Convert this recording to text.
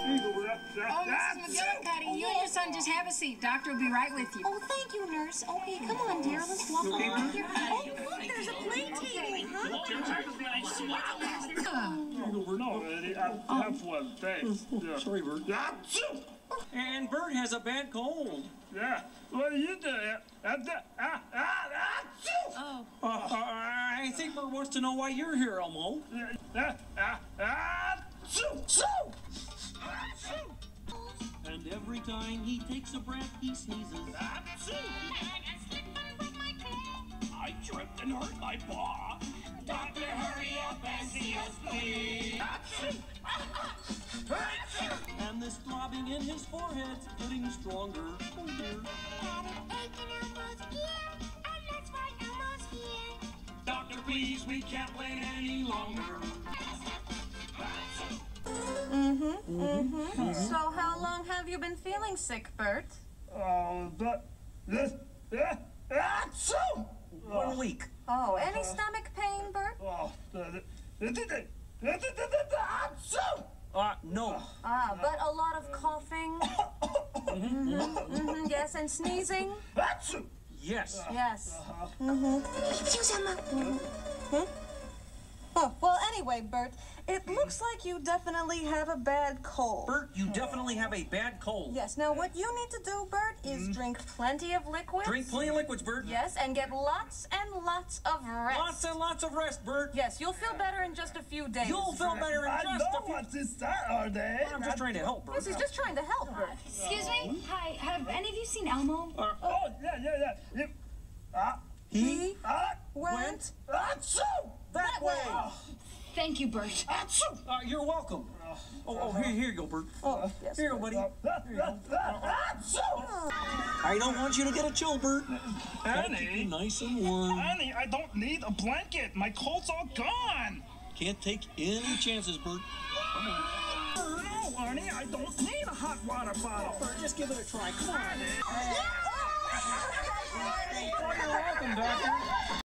Oh, Mrs. McGillicuddy, you and your son just have a seat. Doctor will be right with you. Oh, thank you, nurse. Okay, come on, dear. Let's walk along here. Oh, look, there's a play table, huh? No, Ernie, I have one. Thanks. Yeah. Sorry, Bert. Achoo! And Bert has a bad cold. Yeah. What are you doing? Ah, ah, achoo! Uh, I think Bert wants to know why you're here, Elmo. Ah, he takes a breath, he sneezes. That's it! I slipped and broke my. I tripped and hurt my paw. Doctor, hurry up and see us, please. And this throbbing in his forehead's getting stronger. Oh dear. And that's why here. Doctor, please, we can't wait any longer. have you been feeling sick, Bert? Oh, that, this, uh, so One week. Oh, any stomach pain, Bert? Oh! Uh, no. Ah, but a lot of coughing. mm -hmm, mm -hmm, yes, and sneezing. Achoo! Yes. Yes. Uh -huh. mm -hmm anyway, Bert, it looks like you definitely have a bad cold. Bert, you definitely have a bad cold. Yes, now what you need to do, Bert, is drink plenty of liquids. Drink plenty of liquids, Bert. Yes, and get lots and lots of rest. Lots and lots of rest, Bert. Yes, you'll feel better in just a few days. You'll feel better in I just know a few. what this are they? I'm just trying to help, Bert. Yes, he's just trying to help, Bert. Excuse me? Hi, have any of you seen Elmo? Oh, yeah, yeah, yeah. You, ah, He ah, went achoo! That way. Thank you, Bert. Achoo! Uh, you're welcome. Oh, oh, here, here you go, Bert. Oh, yes. Here you go, buddy. Achoo! I don't want you to get a chill, Bert. Gotta keep you Annie, nice and warm. Ernie, I don't need a blanket. My coat's all gone. Can't take any chances, Bert. No, Ernie, I don't need a hot water bottle. Bert, just give it a try. Come on. You're welcome, Doctor.